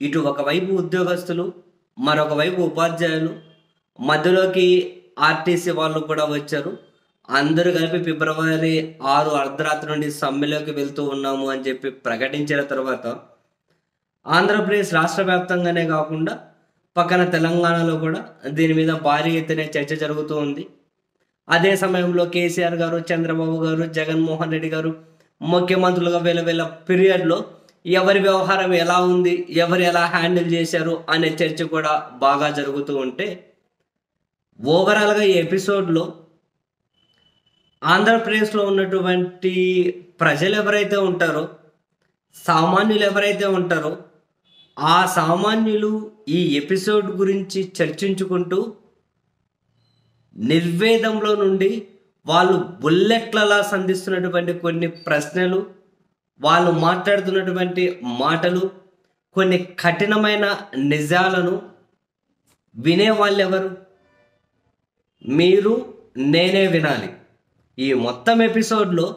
ఇటు ఒకవైపు ఉద్యోగస్తులు మరొక వైపు ఉపాధ్యాయులు మధ్యలోకి ఆర్టీసీ వాళ్ళు కూడా వచ్చారు. అందరూ కలిపి ఫిబ్రవరి ఆరు అర్ధరాత్రి నుండి సమ్మెలోకి వెళ్తూ ఉన్నాము అని చెప్పి ప్రకటించిన తర్వాత ఆంధ్రప్రదేశ్ రాష్ట్ర వ్యాప్తంగానే కాకుండా పక్కన తెలంగాణలో కూడా దీని మీద భారీ ఎత్తున చర్చ జరుగుతూ ఉంది. అదే సమయంలో కేసీఆర్ గారు చంద్రబాబు గారు జగన్మోహన్ రెడ్డి గారు ముఖ్యమంత్రులుగా వీళ్ళ వీళ్ళ పీరియడ్లో ఎవరి వ్యవహారం ఎలా ఉంది ఎవరు ఎలా హ్యాండిల్ చేశారు అనే చర్చ కూడా బాగా జరుగుతూ ఉంటే ఓవరాల్గా ఈ ఎపిసోడ్లో ఆంధ్రప్రదేశ్లో ఉన్నటువంటి ప్రజలు ఎవరైతే ఉంటారో సామాన్యులు ఎవరైతే ఉంటారో ఆ సామాన్యులు ఈ ఎపిసోడ్ గురించి చర్చించుకుంటూ నిర్వేదంలో నుండి వాళ్ళు బుల్లెట్లలా సంధిస్తున్నటువంటి కొన్ని ప్రశ్నలు వాళ్ళు మాట్లాడుతున్నటువంటి మాటలు కొన్ని కఠినమైన నిజాలను వినేవాళ్ళు ఎవరు మీరు నేనే వినాలి. ఈ మొత్తం ఎపిసోడ్లో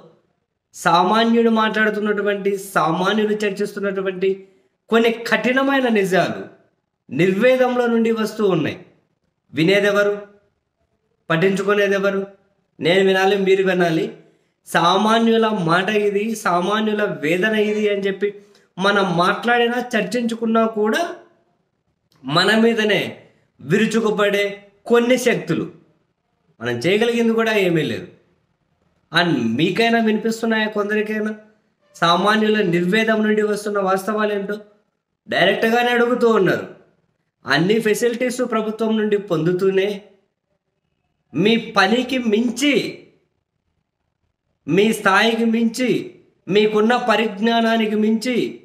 సామాన్యుడు మాట్లాడుతున్నటువంటి సామాన్యుడు చర్చిస్తున్నటువంటి కొన్ని కఠినమైన నిజాలు నిర్వేదంలో నుండి వస్తూ ఉన్నాయి. వినేదెవరు? పట్టించుకునేదెవరు? నేను వినాలి మీరు వినాలి. సామాన్యుల మాట ఇది సామాన్యుల వేదన ఇది అని చెప్పి మనం మాట్లాడినా చర్చించుకున్నా కూడా మన మీదనే విరుచుకుపడే కొన్ని శక్తులు. మనం చేయగలిగింది కూడా ఏమీ లేదు. అండ్ మీకైనా వినిపిస్తున్నాయా కొందరికైనా? సామాన్యుల నిర్వేదం నుండి వస్తున్న వాస్తవాలు ఏంటో డైరెక్ట్గానే అడుగుతూ ఉన్నారు. అన్ని ఫెసిలిటీస్ ప్రభుత్వం నుండి పొందుతూనే మీ పనికి మించి మీ స్థాయికి మించి మీకున్న పరిజ్ఞానానికి మించి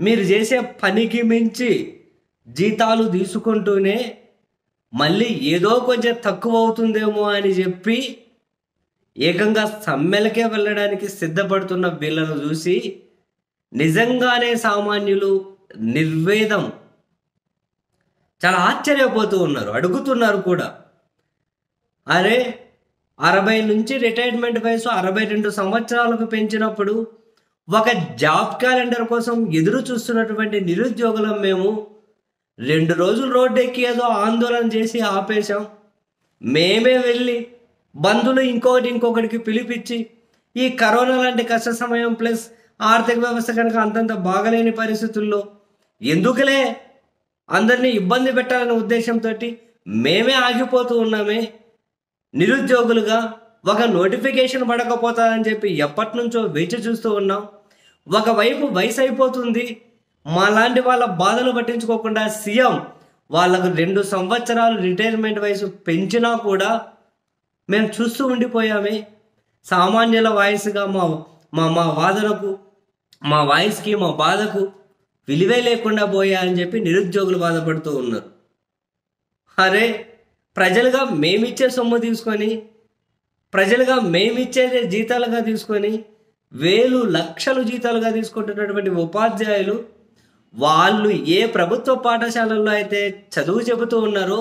మీరు చేసే పనికి మించి జీతాలు తీసుకుంటూనే మళ్ళీ ఏదో కొంచెం తక్కువ అవుతుందేమో అని చెప్పి ఏకంగా సమ్మెలకే వెళ్ళడానికి సిద్ధపడుతున్న వీళ్ళను చూసి నిజంగానే సామాన్యులు నిర్వేదం చాలా ఆశ్చర్యపోతూ ఉన్నారు అడుగుతున్నారు కూడా. అరే అరవై నుంచి రిటైర్మెంట్ వయసు అరవై రెండు సంవత్సరాలకు పెంచినప్పుడు ఒక జాబ్ క్యాలెండర్ కోసం ఎదురు చూస్తున్నటువంటి నిరుద్యోగులం మేము రెండు రోజులు రోడ్డు ఎక్కి ఏదో ఆందోళన చేసి ఆపేశాం. మేమే వెళ్ళి బంధువులు ఇంకొకటి ఇంకొకటికి పిలిపించి ఈ కరోనా లాంటి కష్ట సమయం ప్లస్ ఆర్థిక వ్యవస్థ కనుక అంతంత బాగలేని పరిస్థితుల్లో ఎందుకులే అందరినీ ఇబ్బంది పెట్టాలనే ఉద్దేశంతో మేమే ఆగిపోతూ ఉన్నామే. నిరుద్యోగులుగా ఒక నోటిఫికేషన్ పడకపోతాదని చెప్పి ఎప్పటి నుంచో వేచి చూస్తూ ఉన్నాం. ఒకవైపు వయసు అయిపోతుంది. మాలాంటి వాళ్ళ బాధలు పట్టించుకోకుండా సీఎం వాళ్ళకు రెండు సంవత్సరాలు రిటైర్మెంట్ వయసు పెంచినా కూడా మేము చూస్తూ ఉండిపోయామే. సామాన్యుల వాయిస్గా మా మా మా వాదనకు మా వాయిస్కి మా బాధకు విలువే లేకుండా పోయా అని చెప్పి నిరుద్యోగులు బాధపడుతూ ఉన్నారు. అరే ప్రజలుగా మేమిచ్చే సొమ్ము తీసుకొని ప్రజలుగా మేమిచ్చేదే జీతాలుగా తీసుకొని వేలు లక్షలు జీతాలుగా తీసుకుంటున్నటువంటి ఉపాధ్యాయులు వాళ్ళు ఏ ప్రభుత్వ పాఠశాలల్లో అయితే చదువు చెబుతూ ఉన్నారో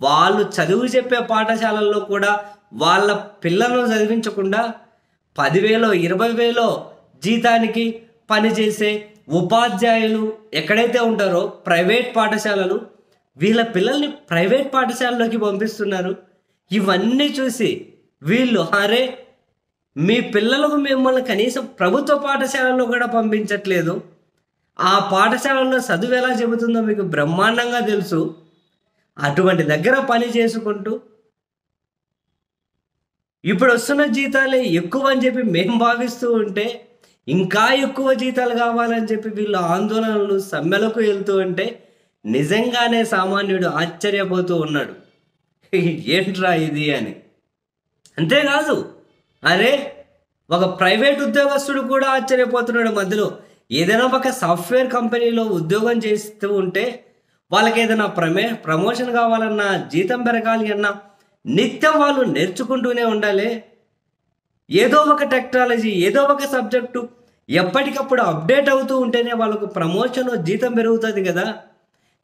వాళ్ళు చదువు చెప్పే పాఠశాలల్లో కూడా వాళ్ళ పిల్లలను చదివించకుండా పదివేలో ఇరవై వేలో జీతానికి పనిచేసే ఉపాధ్యాయులు ఎక్కడైతే ఉంటారో ప్రైవేట్ పాఠశాలలు వీళ్ళ పిల్లల్ని ప్రైవేట్ పాఠశాలలోకి పంపిస్తున్నారు. ఇవన్నీ చూసి వీళ్ళు అరే మీ పిల్లలకు మిమ్మల్ని కనీసం ప్రభుత్వ పాఠశాలలో కూడా పంపించట్లేదు. ఆ పాఠశాలలో చదువు ఎలా చెబుతుందో మీకు బ్రహ్మాండంగా తెలుసు. అటువంటి దగ్గర పని చేసుకుంటూ ఇప్పుడు వస్తున్న జీతాలే ఎక్కువ అని చెప్పి మేము భావిస్తూ ఉంటే ఇంకా ఎక్కువ జీతాలు కావాలని చెప్పి వీళ్ళు ఆందోళనలు సమ్మెలకు వెళ్తూ ఉంటే నిజంగానే సామాన్యుడు ఆశ్చర్యపోతూ ఉన్నాడు. ఏంట్రా ఇది అని. అంతేకాదు అరే ఒక ప్రైవేట్ ఉద్యోగస్తుడు కూడా ఆశ్చర్యపోతున్నాడు మధ్యలో. ఏదైనా ఒక సాఫ్ట్వేర్ కంపెనీలో ఉద్యోగం చేస్తూ ఉంటే వాళ్ళకి ఏదైనా ప్రమే ప్రమోషన్ కావాలన్నా జీతం పెరగాలి అన్నా నిత్యం వాళ్ళు నేర్చుకుంటూనే ఉండాలి. ఏదో ఒక టెక్నాలజీ ఏదో ఒక సబ్జెక్టు ఎప్పటికప్పుడు అప్డేట్ అవుతూ ఉంటేనే వాళ్ళకు ప్రమోషన్ జీతం పెరుగుతుంది కదా.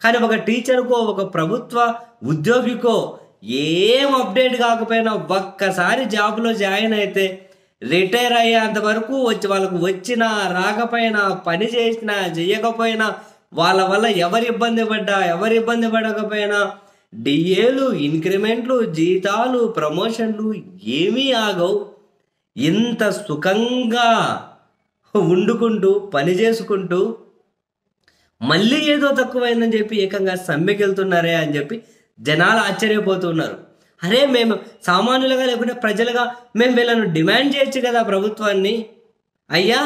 కానీ ఒక టీచర్కో ఒక ప్రభుత్వ ఉద్యోగికో ఏం అప్డేట్ కాకపోయినా ఒక్కసారి జాబ్లో జాయిన్ అయితే రిటైర్ అయ్యేంత వరకు వచ్చి వాళ్ళకు వచ్చినా రాకపోయినా పని చేసినా చేయకపోయినా వాళ్ళ వల్ల ఎవరు ఇబ్బంది పడ్డా ఎవరు ఇబ్బంది పడకపోయినా డిఏలు ఇంక్రిమెంట్లు జీతాలు ప్రమోషన్లు ఏమీ ఆగవు. ఇంత సుఖంగా వండుకుంటూ పని చేసుకుంటూ మళ్ళీ ఏదో తక్కువైందని చెప్పి ఏకంగా సమ్మెకెళ్తున్నారే అని చెప్పి జనాలు ఆశ్చర్యపోతున్నారు. అరే మేము సామాన్యులుగా లేకుంటే ప్రజలుగా మేము వీళ్ళను డిమాండ్ చేయొచ్చు కదా ప్రభుత్వాన్ని? అయ్యా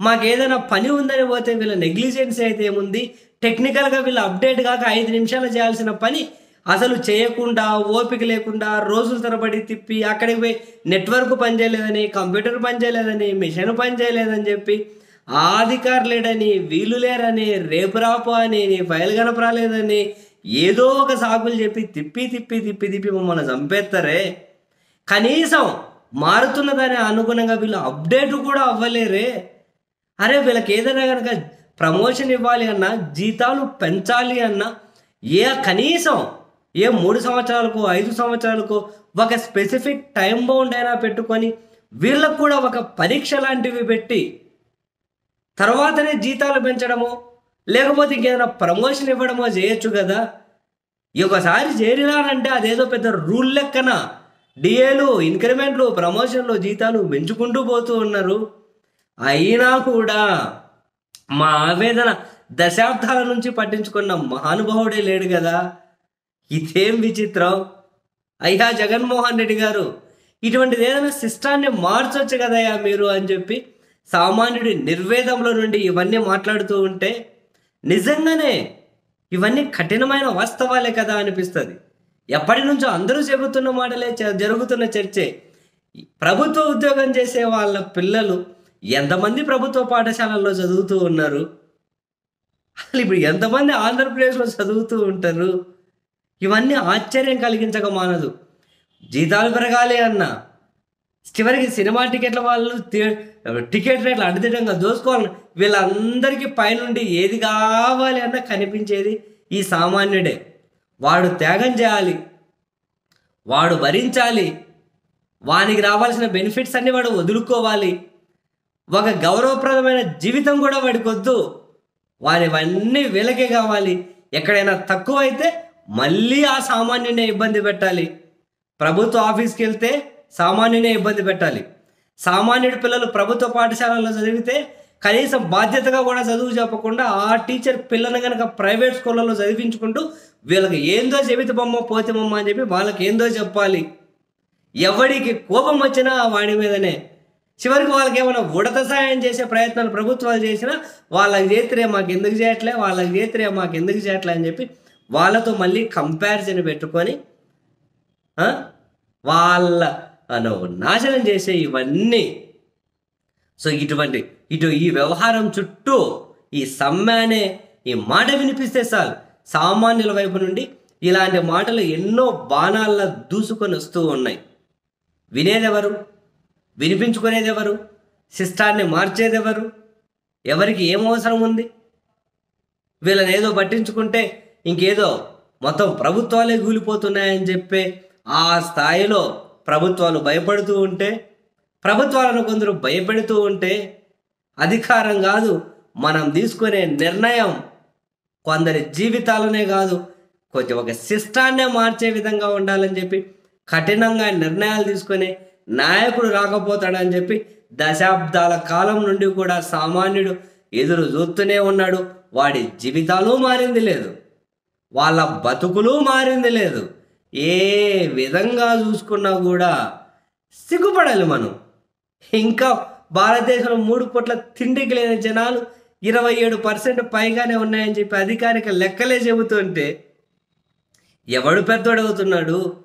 మాకేదైనా పని ఉందని పోతే వీళ్ళ నెగ్లిజెన్స్ అయితే ఏముంది? టెక్నికల్గా వీళ్ళు అప్డేట్ కాక ఐదు నిమిషాలు చేయాల్సిన పని అసలు చేయకుండా ఓపిక లేకుండా రోజుల తరబడి తిప్పి అక్కడికి పోయి నెట్వర్క్ పనిచేయలేదని కంప్యూటర్ పనిచేయలేదని మిషన్ పనిచేయలేదని చెప్పి ఆ అధికారు లేడని వీళ్ళు లేరని రేపు రాపు అని నీ ఫైల్ కనపరాలేదని ఏదో ఒక సాకులు చెప్పి తిప్పి తిప్పి తిప్పి తిప్పి మమ్మల్ని చంపేస్తారే? కనీసం మారుతున్న దాని అనుగుణంగా వీళ్ళు అప్డేట్ కూడా అవ్వలేరే? అరే వీళ్ళకి ఏదైనా కనుక ప్రమోషన్ ఇవ్వాలి అన్నా జీతాలు పెంచాలి అన్నా ఏ కనీసం ఏ మూడు సంవత్సరాలకు ఐదు సంవత్సరాలకు ఒక స్పెసిఫిక్ టైం బౌండ్ అయినా పెట్టుకొని వీళ్ళకు కూడా ఒక పరీక్ష లాంటివి పెట్టి తర్వాతనే జీతాలు పెంచడమో లేకపోతే ఇంకేదైనా ప్రమోషన్ ఇవ్వడమో చేయొచ్చు కదా? ఈ ఒకసారి చేరినానంటే అదేదో పెద్ద రూల్ లెక్కన. డిఏలు ఇంక్రిమెంట్లు ప్రమోషన్లు జీతాలు పెంచుకుంటూ పోతూ ఉన్నారు. అయినా కూడా మా ఆవేదన దశాబ్దాల నుంచి పట్టించుకున్న మహానుభావుడే లేడు కదా? ఇదేం విచిత్రం? అయ్యా జగన్మోహన్ రెడ్డి గారు ఇటువంటిది ఏదైనా సిస్టాన్ని మార్చొచ్చు కదయ్యా మీరు అని చెప్పి సామాన్యుడి నిర్వేదంలో నుండి ఇవన్నీ మాట్లాడుతూ ఉంటే నిజంగానే ఇవన్నీ కఠినమైన వాస్తవాలే కదా అనిపిస్తుంది. ఎప్పటి నుంచో అందరూ చెబుతున్న మాటలే జరుగుతున్న చర్చే. ప్రభుత్వ ఉద్యోగం చేసే వాళ్ళ పిల్లలు ఎంతమంది ప్రభుత్వ పాఠశాలల్లో చదువుతూ ఉన్నారు? అసలు ఇప్పుడు ఎంతమంది ఆంధ్రప్రదేశ్లో చదువుతూ ఉంటారు? ఇవన్నీ ఆశ్చర్యం కలిగించక మానదు. జీతాలు పెరగాలి అన్నా చివరికి సినిమా టికెట్ల వాళ్ళు టికెట్ రేట్లు అడ్డదిడ్డంగా దోసుకోవాలి వీళ్ళందరికీ పైనుండి ఏది కావాలి అన్న కనిపించేది ఈ సామాన్యుడే. వాడు త్యాగం చేయాలి. వాడు భరించాలి. వానికి రావాల్సిన బెనిఫిట్స్ అన్ని వాడు వదులుకోవాలి. ఒక గౌరవప్రదమైన జీవితం కూడా వాడికి వద్దు. వారివన్నీ వీళ్ళకే కావాలి. ఎక్కడైనా తక్కువ అయితే మళ్ళీ ఆ సామాన్యునే ఇబ్బంది పెట్టాలి. ప్రభుత్వ ఆఫీస్కి వెళ్తే సామాన్యునే ఇబ్బంది పెట్టాలి. సామాన్యుడి పిల్లలు ప్రభుత్వ పాఠశాలలో చదివితే కనీసం బాధ్యతగా కూడా చదువు చెప్పకుండా ఆ టీచర్ పిల్లని కనుక ప్రైవేట్ స్కూళ్ళలో చదివించుకుంటూ వీళ్ళకి ఏందో చెబితే బొమ్మ పోతే బొమ్మ అని చెప్పి వాళ్ళకి ఏందో చెప్పాలి. ఎవడికి కోపం వచ్చినా వాడి మీదనే. చివరికి వాళ్ళకి ఏమైనా ఉడత సాయం చేసే ప్రయత్నాలు ప్రభుత్వాలు చేసినా వాళ్ళకి చేతిరే మాకు ఎందుకు చేయట్లే వాళ్ళకి చేతిరే మాకు ఎందుకు చేయట్లే అని చెప్పి వాళ్ళతో మళ్ళీ కంపారిజన్ పెట్టుకొని వాళ్ళ అను నాశనం చేసే ఇవన్నీ. సో ఇటువంటి ఇటు ఈ వ్యవహారం చుట్టూ ఈ సమ్మె అనే ఈ మాట వినిపిస్తే చాలు. సామాన్యుల వైపు నుండి ఇలాంటి మాటలు ఎన్నో బాణాల్లో దూసుకొని వస్తూ ఉన్నాయి. వినేదెవరు? వినిపించుకునేది ఎవరు మార్చేదెవరు? మార్చేది ఎవరు ఎవరికి ఏం అవసరం ఉంది? వీళ్ళని ఏదో పట్టించుకుంటే ఇంకేదో మొత్తం ప్రభుత్వాలే కూలిపోతున్నాయని చెప్పే ఆ స్థాయిలో ప్రభుత్వాలు భయపడుతూ ఉంటే ప్రభుత్వాలను కొందరు భయపెడుతూ ఉంటే అధికారం కాదు మనం తీసుకునే నిర్ణయం కొందరి జీవితాలనే కాదు. కొంచెం ఒక సిస్టాన్నే మార్చే విధంగా ఉండాలని చెప్పి కఠినంగా నిర్ణయాలు తీసుకొని నాయకుడు రాకపోతాడని చెప్పి దశాబ్దాల కాలం నుండి కూడా సామాన్యుడు ఎదురు చూస్తూనే ఉన్నాడు. వాడి జీవితాలు మారింది లేదు. వాళ్ళ బతుకులు మారింది లేదు. ఏ విధంగా చూసుకున్నా కూడా సిగ్గుపడాలి మనం. ఇంకా భారతదేశంలో మూడు పూట్ల తిండికి లేని జనాలు ఇరవై ఏడు పర్సెంట్ పైగానే ఉన్నాయని చెప్పి అధికారిక లెక్కలే చెబుతుంటే ఎవడు పెద్దోడవుతున్నాడు?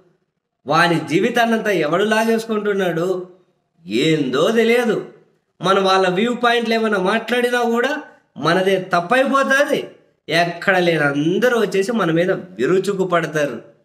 వాని జీవితాన్నంతా ఎవడు లాగేసుకుంటున్నాడు? ఏందో తెలియదు. మన వాళ్ళ వ్యూ పాయింట్లు ఏమైనా మాట్లాడినా కూడా మనదే తప్పైపోతుంది. ఎక్కడ లేని అందరూ వచ్చేసి మన మీద విరుచుకు పడతారు